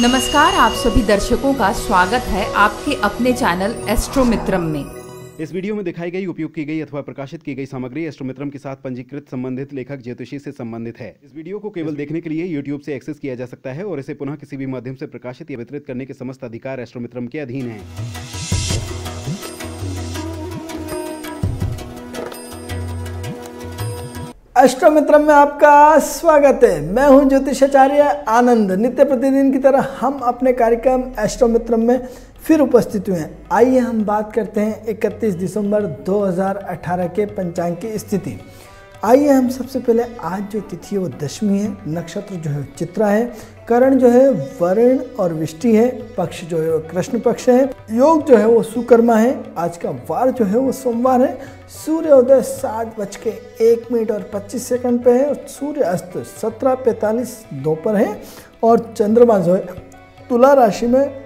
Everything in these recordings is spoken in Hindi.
नमस्कार, आप सभी दर्शकों का स्वागत है आपके अपने चैनल एस्ट्रो मित्रम में। इस वीडियो में दिखाई गई, उपयोग की गई अथवा प्रकाशित की गई सामग्री एस्ट्रोमित्रम के साथ पंजीकृत संबंधित लेखक ज्योतिषी से संबंधित है। इस वीडियो को केवल देखने के लिए यूट्यूब से एक्सेस किया जा सकता है और इसे पुनः किसी भी माध्यम से प्रकाशित या वितरित करने के समस्त अधिकार एस्ट्रोमित्रम के अधीन है। अष्टमित्र में आपका स्वागत है। मैं हूँ ज्योतिषाचार्य आनंद। नित्य प्रतिदिन की तरह हम अपने कार्यक्रम अष्टमित्र में फिर उपस्थित हुए हैं। आइए हम बात करते हैं 31 दिसंबर 2018 के पंचांग की स्थिति। आइए हम सबसे पहले आज जो तिथि है वो दशमी है। नक्षत्र जो है चित्रा है। करण जो है वर्ण और विष्टि है, पक्ष जो है वो कृष्ण पक्ष है। योग जो है वो सुकर्मा है। आज का वार जो है वो सोमवार है। सूर्योदय सात बज के एक मिनट और पच्चीस सेकंड पे है सूर्य अस्त सत्रह पैंतालीस दोपहर है। और चंद्रमा जो है तुला राशि में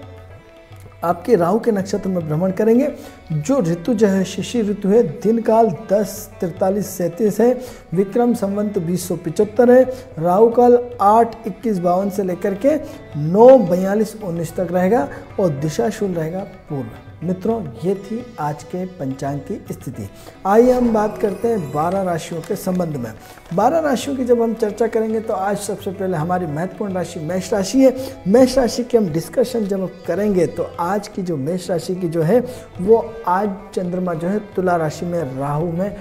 आपके राहु के नक्षत्र में भ्रमण करेंगे। जो ऋतु जो है, शिशि ऋतु है दिन काल दस, तिरतालीस, सैंतीस है। विक्रम संवंत बीस सौ पिचहत्तर है। राहु काल आठ, इक्कीस, बावन से लेकर के नौ, बयालीस, उन्नीस तक रहेगा और दिशाशूल रहेगा पूर्व। मित्रों, ये थी आज के पंचांग की स्थिति। आइए हम बात करते हैं बारह राशियों के संबंध में। बारह राशियों की जब हम चर्चा करेंगे तो आज सबसे पहले हमारी महत्वपूर्ण राशि मेष राशि है। मेष राशि की हम डिस्कशन जब करेंगे तो आज की जो मेष राशि की जो है, वो आज चंद्रमा जो है, तुला राशि में राहु में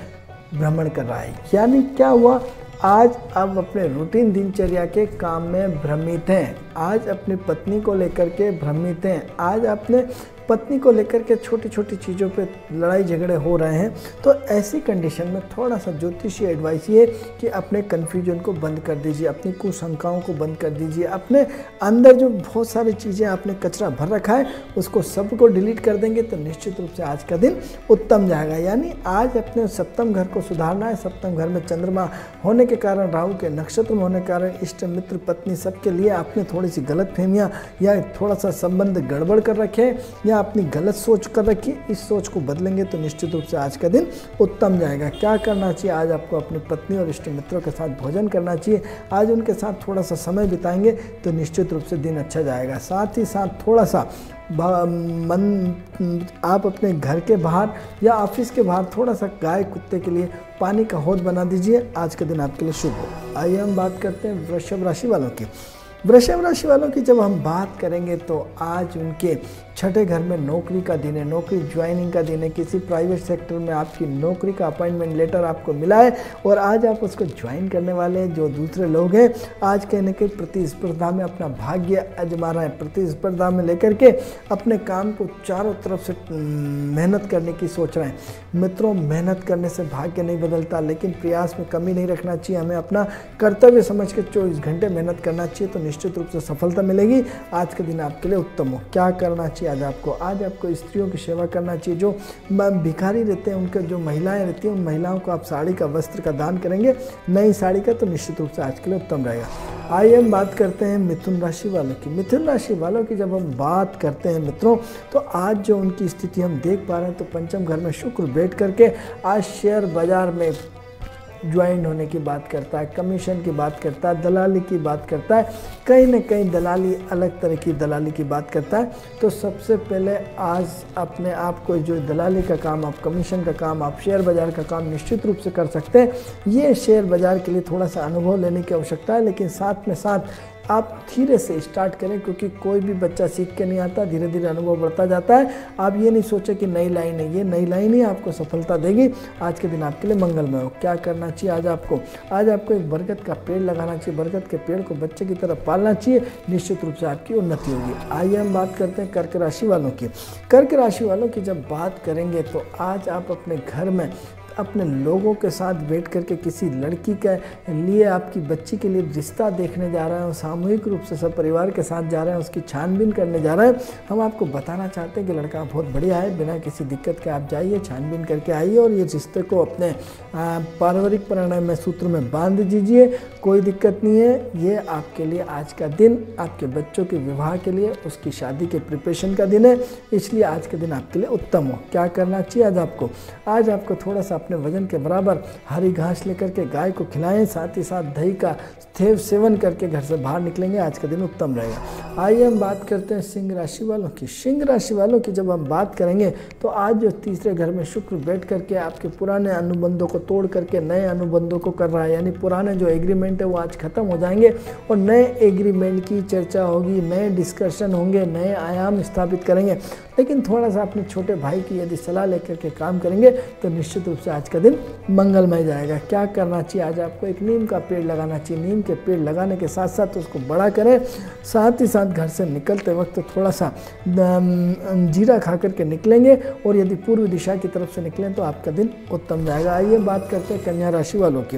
भ्रमण कर रहा है। यानी क्या हुआ? आज आप अपने रूटीन दिनचर्या के काम में भ्रमित हैं। आज अपनी पत्नी को लेकर के भ्रमित हैं। आज अपने पत्नी को लेकर के छोटी छोटी चीज़ों पे लड़ाई झगड़े हो रहे हैं तो ऐसी कंडीशन में थोड़ा सा ज्योतिषीय एडवाइस ये कि अपने कन्फ्यूज़न को बंद कर दीजिए, अपनी कुशंकाओं को बंद कर दीजिए, अपने अंदर जो बहुत सारी चीज़ें आपने कचरा भर रखा है, उसको सबको डिलीट कर देंगे तो निश्चित रूप से आज का दिन उत्तम जाएगा। यानी आज अपने सप्तम घर को सुधारना है, सप्तम घर में चंद्रमा होने के कारण, राहु के नक्षत्र में होने के कारण, इष्ट मित्र पत्नी सबके लिए आपने थोड़ी सी गलत फहमियाँ या थोड़ा सा संबंध गड़बड़ कर रखे या या अपनी गलत सोच कर रखी इस सोच को बदलेंगे तो निश्चित रूप से आज का दिन उत्तम जाएगा। क्या करना चाहिए? आज आपको अपनी पत्नी और इष्ट मित्रों के साथ भोजन करना चाहिए। आज उनके साथ थोड़ा सा समय बिताएँगे तो निश्चित रूप से दिन अच्छा जाएगा। साथ ही साथ थोड़ा सा मन, आप अपने घर के बाहर या ऑफ़िस के बाहर थोड़ा सा गाय कुत्ते के लिए पानी का हौद बना दीजिए। आज के दिन आपके लिए शुभ हो। आइए हम बात करते हैं वृषभ राशि वालों की। वृषभ राशि वालों की जब हम बात करेंगे तो आज उनके छठे घर में नौकरी का दिन है, नौकरी ज्वाइनिंग का दिन है, किसी प्राइवेट सेक्टर में आपकी नौकरी का अपॉइंटमेंट लेटर आपको मिला है और आज आप उसको ज्वाइन करने वाले हैं, जो दूसरे लोग हैं। आज कहीं ना कहीं प्रतिस्पर्धा में अपना भाग्य अजमा रहे हैं। प्रतिस्पर्धा में लेकर के अपने काम को चारों तरफ़ से मेहनत करने की सोच रहे हैं। मित्रों, मेहनत करने से भाग्य नहीं बदलता, लेकिन प्रयास में कमी नहीं रखना चाहिए। हमें अपना कर्तव्य समझ के चौबीस घंटे मेहनत करना चाहिए तो निश्चित रूप से सफलता मिलेगी। आज के दिन आपके लिए उत्तम हो। क्या करना चाहिए? आज आपको आज आपको स्त्रियों की सेवा करना चाहिए, जो भिखारी रहते हैं, उनके जो महिलाएँ रहती हैं, उन महिलाओं को आप साड़ी का वस्त्र का दान करेंगे, नई साड़ी का तो निश्चित रूप से आज के लिए उत्तम रहेगा। आइए हम बात करते हैं मिथुन राशि वालों की। मिथुन राशि वालों की जब हम बात करते हैं मित्रों तो आज जो उनकी स्थिति हम देख पा रहे हैं तो पंचम घर में शुक्र बैठ करके आज शेयर बाज़ार में ज्वाइन होने की बात करता है, कमीशन की बात करता है, दलाली की बात करता है, कहीं ना कहीं दलाली, अलग तरह की दलाली की बात करता है। तो सबसे पहले आज अपने आप को जो दलाली का काम, आप कमीशन का काम, आप शेयर बाज़ार का काम निश्चित रूप से कर सकते हैं। ये शेयर बाज़ार के लिए थोड़ा सा अनुभव लेने की आवश्यकता है, लेकिन साथ में साथ आप धीरे से स्टार्ट करें, क्योंकि कोई भी बच्चा सीख के नहीं आता धीरे धीरे अनुभव बढ़ता जाता है। आप ये नहीं सोचें कि नई लाइन है ये, नई लाइन ही आपको सफलता देगी। आज के दिन आपके लिए मंगलमय हो। क्या करना चाहिए आज आपको? आज आपको एक बरगद का पेड़ लगाना चाहिए। बरगद के पेड़ को बच्चे की तरफ़ पालना चाहिए। निश्चित रूप से आपकी उन्नति होगी। आइए हम बात करते हैं कर्क राशि वालों की। कर्क राशि वालों की जब बात करेंगे तो आज आप अपने घर में अपने लोगों के साथ बैठ करके किसी लड़की के लिए, आपकी बच्ची के लिए रिश्ता देखने जा रहे हैं, सामूहिक रूप से सब परिवार के साथ जा रहे हैं, उसकी छानबीन करने जा रहे हैं। हम आपको बताना चाहते हैं कि लड़का बहुत बढ़िया है, बिना किसी दिक्कत के आप जाइए, छानबीन करके आइए और ये रिश्ते को अपने पारिवारिक परिणाम में, सूत्र में बाँध दीजिए, कोई दिक्कत नहीं है। ये आपके लिए आज का दिन, आपके बच्चों के विवाह के लिए, उसकी शादी के प्रिपरेशन का दिन है। इसलिए आज के दिन आपके लिए उत्तम हो। क्या करना चाहिए आज आपको? आज आपको थोड़ा सा अपने वज़न के बराबर हरी घास लेकर के गाय को खिलाएँ, साथ ही साथ दही का थेव सेवन करके घर से बाहर निकलेंगे। आज का दिन उत्तम रहेगा। आइए हम बात करते हैं सिंह राशि वालों की। सिंह राशि वालों की जब हम बात करेंगे तो आज जो तीसरे घर में शुक्र बैठ करके आपके पुराने अनुबंधों को तोड़ करके नए अनुबंधों को कर रहा है, यानी पुराने जो एग्रीमेंट है वो आज खत्म हो जाएँगे और नए एग्रीमेंट की चर्चा होगी, नए डिस्कशन होंगे, नए आयाम स्थापित करेंगे। लेकिन थोड़ा सा अपने छोटे भाई की यदि सलाह लेकर के काम करेंगे तो निश्चित रूप से आज का दिन मंगलमय जाएगा। क्या करना चाहिए? आज आपको एक नीम का पेड़ लगाना चाहिए। नीम के पेड़ लगाने के साथ साथ उसको बड़ा करें। साथ ही साथ घर से निकलते वक्त थोड़ा सा जीरा खा करके निकलेंगे और यदि पूर्व दिशा की तरफ़ से निकलें तो आपका दिन उत्तम जाएगा। आइए बात करते हैं कन्या राशि वालों की।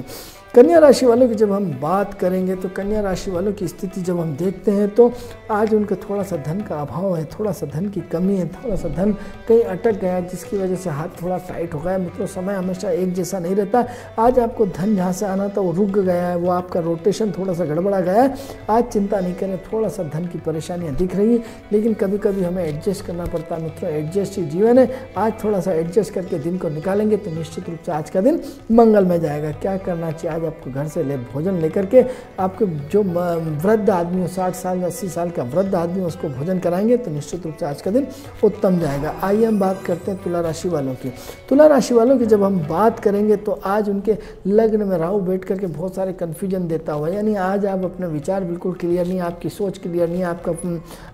कन्या राशि वालों की जब हम बात करेंगे तो कन्या राशि वालों की स्थिति जब हम देखते हैं तो आज उनका थोड़ा सा धन का अभाव है, थोड़ा सा धन की कमी है। थोड़ा सा धन कहीं अटक गया, जिसकी वजह से हाथ थोड़ा टाइट हो गया। मित्रों, समय हमेशा एक जैसा नहीं रहता। आज आपको धन जहाँ से आना था, वो रुक गया है, वो आपका रोटेशन थोड़ा सा गड़बड़ा गया है। आज चिंता नहीं करें थोड़ा सा धन की परेशानियाँ दिख रही हैं, लेकिन कभी कभी हमें एडजस्ट करना पड़ता है। मित्रों एडजस्ट ही जीवन है। आज थोड़ा सा एडजस्ट करके दिन को निकालेंगे तो निश्चित रूप से आज का दिन मंगल में जाएगा। क्या करना चाहिए? आज आपको घर से ले, भोजन लेकर के आपके जो वृद्ध आदमी हो, साठ साल अस्सी साल का वृद्ध आदमी उसको भोजन कराएँगे तो निश्चित रूप से आज का दिन उत्तम जाएगा। आइए हम बात करते हैं तुला राशि वालों की। तुला राशि वालों की जब हम बात करेंगे तो आज उनके लग्न में राहु बैठ करके बहुत सारे कन्फ्यूज़न देता हुआ यानी आज आप अपने विचार बिल्कुल क्लियर नहीं, आपकी सोच क्लियर नहीं, आपका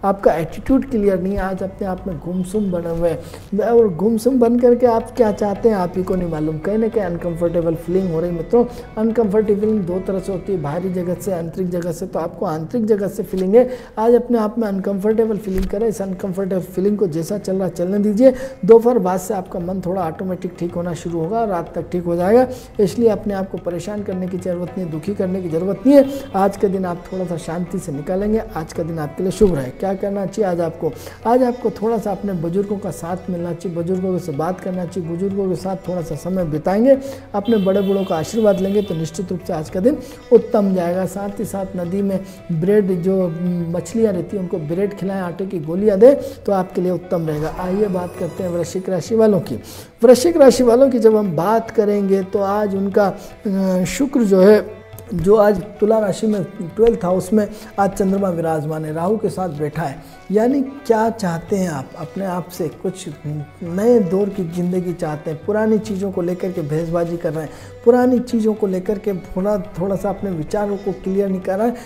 आपका एटीट्यूड क्लियर नहीं, आज अपने आप में गुमसुम बने हुए और गुमसुम बन करके आप क्या चाहते हैं, आप ही को नहीं मालूम। कहीं ना कहीं अनकम्फर्टेबल फीलिंग हो रही मित्रों। अनकंफर्टेबल की फीलिंग दो तरह से होती है, बाहरी जगत से, आंतरिक जगत से। तो आपको आंतरिक जगत से फीलिंग है। आज अपने आप में अनकम्फर्टेबल फीलिंग करें। इस अनकम्फर्टेबल फीलिंग को जैसा चल रहा चलने दीजिए। दोपहर बाद से आपका मन थोड़ा ऑटोमेटिक ठीक होना शुरू होगा, रात तक ठीक हो जाएगा। इसलिए अपने आप को परेशान करने की ज़रूरत नहीं, दुखी करने की ज़रूरत नहीं है। आज का दिन आप थोड़ा सा शांति से निकालेंगे। आज का दिन आपके लिए शुभ रहे। क्या करना चाहिए आज आपको? आज आपको थोड़ा सा अपने बुज़ुर्गों का साथ मिलना चाहिए, बुज़ुर्गों से बात करना चाहिए, बुज़ुर्गों के साथ थोड़ा सा समय बिताएँगे। अपने बड़े बड़ों का आशीर्वाद लेंगे तो निश्चित रूप से आज का दिन उत्तम जाएगा। साथ ही साथ नदी में ब्रेड, जो मछलियाँ रहती हैं, उनको ब्रेड खिलाएँ, आटे की गोलियाँ दें तो आपके लिए उत्तम रहेगा। आइए बात करते हैं वृश्चिक राशि वालों की। वृश्चिक राशि वालों की जब हम बात करेंगे तो आज उनका शुक्र जो है, जो आज तुला राशि में, ट्वेल्थ हाउस में आज चंद्रमा विराजमान है, राहु के साथ बैठा है। यानी क्या चाहते हैं आप? अपने आप से कुछ नए दौर की ज़िंदगी चाहते हैं, पुरानी चीज़ों को लेकर के भेजबाजी कर रहे हैं, पुरानी चीज़ों को लेकर के थोड़ा थोड़ा सा अपने विचारों को क्लियर नहीं कर रहे है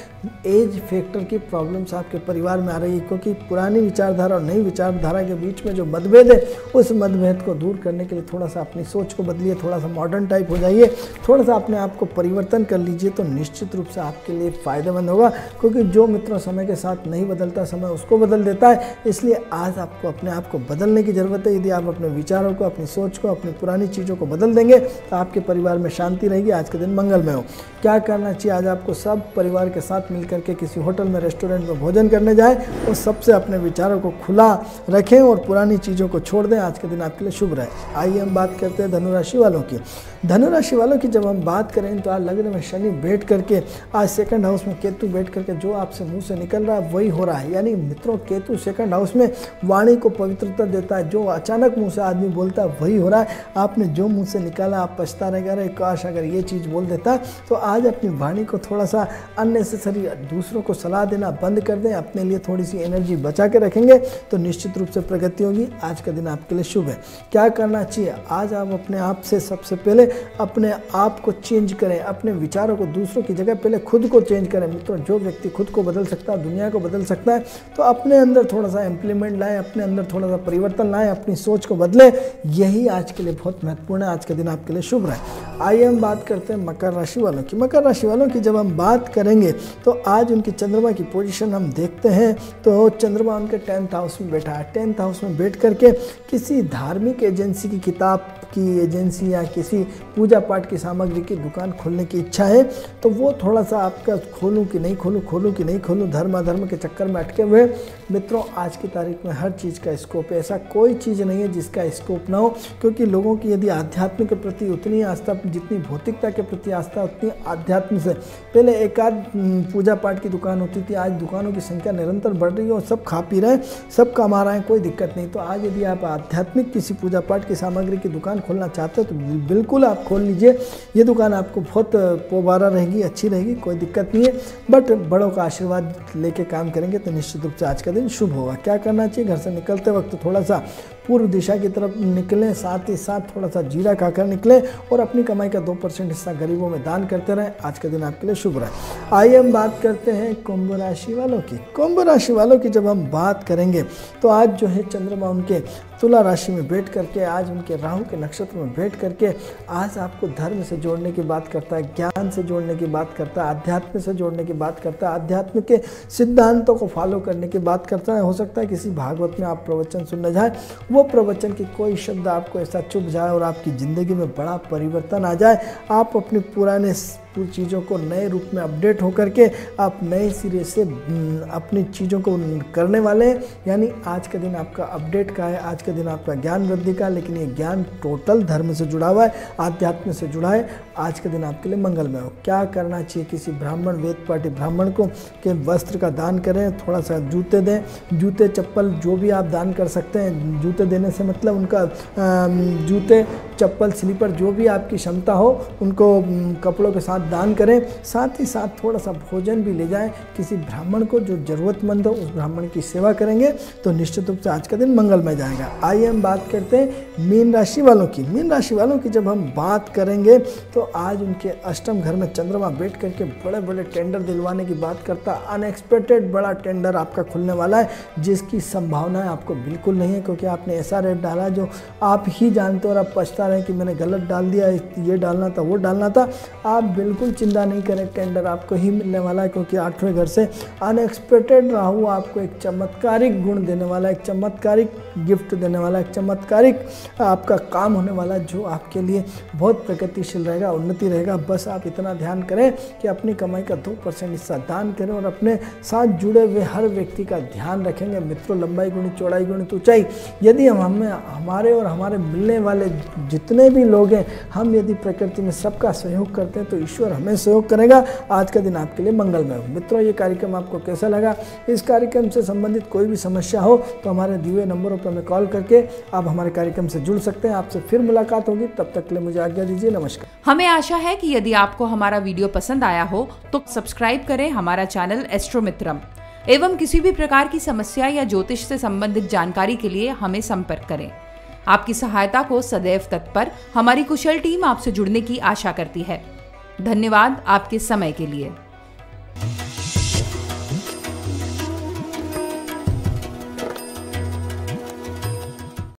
एज फैक्टर की प्रॉब्लम्स आपके परिवार में आ रही है, क्योंकि पुरानी विचारधारा और नई विचारधारा के बीच में जो मतभेद है, उस मतभेद को दूर करने के लिए थोड़ा सा अपनी सोच को बदलिए, थोड़ा सा मॉडर्न टाइप हो जाइए, थोड़ा सा अपने आप को परिवर्तन कर लीजिए तो निश्चित रूप से आपके लिए फ़ायदेमंद होगा, क्योंकि जो मित्रों समय के साथ नहीं बदलता समय उसको बदल देता है, इसलिए आज आपको अपने आप को बदलने की ज़रूरत है। यदि आप अपने विचारों को, अपनी सोच को, अपनी पुरानी चीज़ों को बदल देंगे तो आपके परिवार में शांति रहेगी। आज के दिन मंगलमय हो। क्या करना चाहिए? आज आपको सब परिवार के साथ मिलकर के किसी होटल में, रेस्टोरेंट में भोजन करने जाए और सबसे अपने विचारों को खुला रखें और पुरानी चीज़ों को छोड़ दें। आज के दिन आपके लिए शुभ रहे। आइए हम बात करते हैं धनुराशि वालों की। धनुराशि वालों की जब हम बात करें तो आज लग्न में शनि बैठ करके, आज सेकंड हाउस में केतु बैठ करके जो आपसे मुँह से निकल रहा है, वही हो रहा है। यानी मित्रों, केतु सेकंड हाउस में वाणी को पवित्रता देता है। जो अचानक मुँह से आदमी बोलता है, वही हो रहा है। आपने जो मुँह से निकाला, आप पछता अरे काश अगर ये चीज़ बोल देता तो आज अपनी वाणी को थोड़ा सा अननेसेसरी दूसरों को सलाह देना बंद कर दें, अपने लिए थोड़ी सी एनर्जी बचा के रखेंगे तो निश्चित रूप से प्रगति होगी। आज का दिन आपके लिए शुभ है। क्या करना चाहिए? आज आप अपने आप से सबसे पहले अपने आप को चेंज करें, अपने विचारों को दूसरों की जगह पहले खुद को चेंज करें। मित्रों, जो व्यक्ति खुद को बदल सकता है, दुनिया को बदल सकता है तो अपने अंदर थोड़ा सा इम्प्लीमेंट लाएँ, अपने अंदर थोड़ा सा परिवर्तन लाएँ, अपनी सोच को बदलें। यही आज के लिए बहुत महत्वपूर्ण है। आज का दिन आपके लिए शुभ रहे। आइए हम बात करते हैं मकर राशि वालों की। मकर राशि वालों की जब हम बात करेंगे तो आज उनकी चंद्रमा की पोजीशन हम देखते हैं। तो चंद्रमा उनके टेंथ हाउस में बैठा है। टेंथ हाउस में बैठ करके किसी धार्मिक एजेंसी की किताब की एजेंसी या किसी पूजा पाठ की सामग्री की दुकान खोलने की इच्छा है तो वो थोड़ा सा आपका खोलूँ कि नहीं खोलूँ खोलूँ कि नहीं खोलूँ धर्म अधर्म के चक्कर में अटके हुए मित्रों, आज की तारीख में हर चीज़ का स्कोप है। ऐसा कोई चीज़ नहीं है जिसका स्कोप ना हो, क्योंकि लोगों की यदि आध्यात्म के प्रति उतनी आस्था, जितनी भौतिकता के प्रति आस्था, उतनी आध्यात्म से। पहले एक आध पूजा पाठ की दुकान होती थी, आज दुकानों की संख्या निरंतर बढ़ रही है और सब खा पी रहे हैं, सब कमा रहे हैं, कोई दिक्कत नहीं। तो आज यदि आप आध्यात्मिक किसी पूजा पाठ की सामग्री की दुकान दुकान खोलना चाहते हो तो बिल्कुल आप खोल लीजिए। ये दुकान आपको बहुत पोबारा रहेगी, अच्छी रहेगी, कोई दिक्कत नहीं है। बट बड़ों का आशीर्वाद लेके काम करेंगे तो निश्चित रूप से आज का दिन शुभ होगा। क्या करना चाहिए? घर से निकलते वक्त थोड़ा सा पूर्व दिशा की तरफ़ निकलें, साथ ही साथ थोड़ा सा जीरा खाकर निकलें और अपनी कमाई का दो परसेंट हिस्सा गरीबों में दान करते रहें। आज का दिन आपके लिए शुभ रहे। आइए हम बात करते हैं कुंभ राशि वालों की। कुंभ राशि वालों की जब हम बात करेंगे तो आज जो है चंद्रमा उनके तुला राशि में बैठ करके, आज उनके राहु के नक्षत्र में बैठ करके, आज आपको धर्म से जोड़ने की बात करता है, ज्ञान से जोड़ने की बात करता है अध्यात्म से जोड़ने की बात करता है अध्यात्म के सिद्धांतों को फॉलो करने की बात करता है। हो सकता है किसी भागवत में आप प्रवचन सुनने जाए वो प्रवचन की कोई शब्द आपको ऐसा चुभ जाए और आपकी ज़िंदगी में बड़ा परिवर्तन आ जाए, आप अपने पुराने चीज़ों को नए रूप में अपडेट होकर के आप नए सिरे से अपनी चीज़ों को करने वाले हैं। यानी आज का दिन आपका अपडेट का है, आज का दिन आपका ज्ञान वृद्धि का लेकिन ये ज्ञान टोटल धर्म से जुड़ा हुआ है, आध्यात्म से जुड़ा है। आज के दिन आपके लिए मंगलमय हो। क्या करना चाहिए किसी ब्राह्मण, वेद पार्टी ब्राह्मण को के वस्त्र का दान करें, थोड़ा सा जूते दें। जूते, चप्पल, जो भी आप दान कर सकते हैं, जूते देने से मतलब उनका जूते चप्पल, स्लीपर, जो भी आपकी क्षमता हो, उनको कपड़ों के साथ दान करें। साथ ही साथ थोड़ा सा भोजन भी ले जाएँ। किसी ब्राह्मण को जो ज़रूरतमंद हो, उस ब्राह्मण की सेवा करेंगे तो निश्चित रूप से आज का दिन मंगलमय जाएगा। आइए हम बात करते हैं मीन राशि वालों की। मीन राशि वालों की जब हम बात करेंगे तो आज उनके अष्टम घर में चंद्रमा बैठ करके बड़े बड़े टेंडर दिलवाने की बात करता, अनएक्सपेक्टेड बड़ा टेंडर आपका खुलने वाला है, जिसकी संभावनाएँ आपको बिल्कुल नहीं है, क्योंकि आपने ऐसा रेट डाला जो आप ही जानते हो और आप पछता रहे हैं कि मैंने गलत डाल दिया ये डालना था, वो डालना था। आप बिल्कुल चिंता नहीं करें, टेंडर आपको ही मिलने वाला है, क्योंकि आठवें घर से अनएक्सपेक्टेड राहु आपको एक चमत्कारिक गुण देने वाला, एक चमत्कारिक गिफ्ट देने वाला, एक चमत्कारिक आपका काम होने वाला जो आपके लिए बहुत प्रगतिशील रहेगा, उन्नति रहेगा। बस आप इतना ध्यान करें कि अपनी कमाई का दो परसेंट हिस्सा दान करें और अपने साथ जुड़े हुए हर व्यक्ति का ध्यान रखेंगे। मित्रों, लंबाई गुणी, चौड़ाई गुणी, ऊंचाई। यदि हम हमें, हमारे और हमारे मिलने वाले जितने भी लोग हैं, हम यदि प्रकृति में सबका सहयोग करते हैं तो ईश्वर हमें सहयोग करेगा। आज का दिन आपके लिए मंगलमय हो। मित्रों, ये कार्यक्रम आपको कैसा लगा? इस कार्यक्रम से संबंधित कोई भी समस्या हो तो हमारे दिए नंबरों पर हमें कॉल करके आप हमारे कार्यक्रम से जुड़ सकते हैं। आपसे फिर मुलाकात होगी। तब तक के लिए मुझे आज्ञा दीजिए। नमस्कार। हमें आशा है कि यदि आपको हमारा वीडियो पसंद आया हो तो सब्सक्राइब करें हमारा चैनल एस्ट्रोमित्रम। एवं किसी भी प्रकार की समस्या या ज्योतिष से संबंधित जानकारी के लिए हमें संपर्क करें। आपकी सहायता को सदैव तत्पर हमारी कुशल टीम आपसे जुड़ने की आशा करती है। धन्यवाद आपके समय के लिए।